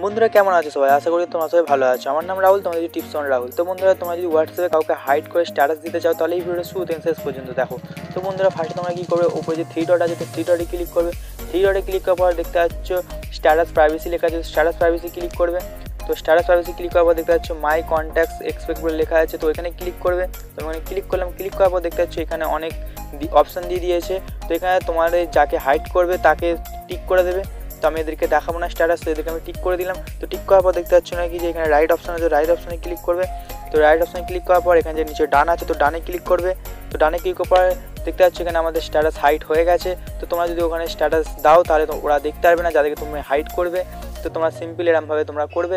বন্ধুরা, কেমন আছো সবাই? আশা করি তোমরা সবাই ভালো আছো। আমার নাম রাহুল, তোমাদের টিপস অন রাহুল। তো বন্ধুরা, তোমরা যদি হোয়াটসঅ্যাপে কাউকে হাইড করে স্ট্যাটাস দিতে চাও, তাহলে এই ভিডিওটা শুরু থেকে শেষ পর্যন্ত দেখো। তো বন্ধুরা ফার্স্টে তোমরা কী করবে? উপরে যে থ্রি ডট আছে, তো থ্রি ডটে ক্লিক করবে। থ্রি ডটে ক্লিক করার পর দেখতে পাচ্ছ স্ট্যাটাস প্রাইভেসি লেখা আছে স্ট্যাটাস প্রাইভেসি ক্লিক করবে। তো স্ট্যাটাস প্রাইভেসি ক্লিক করার পর দেখতে পাচ্ছ মাই কন্ট্যাক্টস এক্সপেক্ট বলে লেখা আছে, তো এখানে ক্লিক করবে। তো এখানে ক্লিক করলাম ক্লিক করার পর দেখতে পাচ্ছ, এখানে অনেক অপশান দিয়ে দিয়েছে। তো এখানে তোমাদের যাকে হাইড করবে, তাকে টিক করে দেবে। তো আমি এদেরকে দেখাবো না স্ট্যাটাস তো এদেরকে আমি টিক করে দিলাম। তো টিক করার পর দেখতে পাচ্ছ নাকি যে এখানে রাইট অপশান আছে রাইট অপশানে ক্লিক করবে। তো রাইট অপশানে ক্লিক করার পর এখানে যে নিচে ডান আছে, তো ডানে ক্লিক করবে। তো ডানে ক্লিক করার দেখতে পাচ্ছ এখানে আমাদের স্ট্যাটাস হাইট হয়ে গেছে। তো তোমরা যদি ওখানে স্ট্যাটাস দাও, তাহলে ওরা দেখতে পারবে না, যাদেরকে তুমি হাইট করবে। তো তোমরা সিম্পল এরমভাবে তোমরা করবে।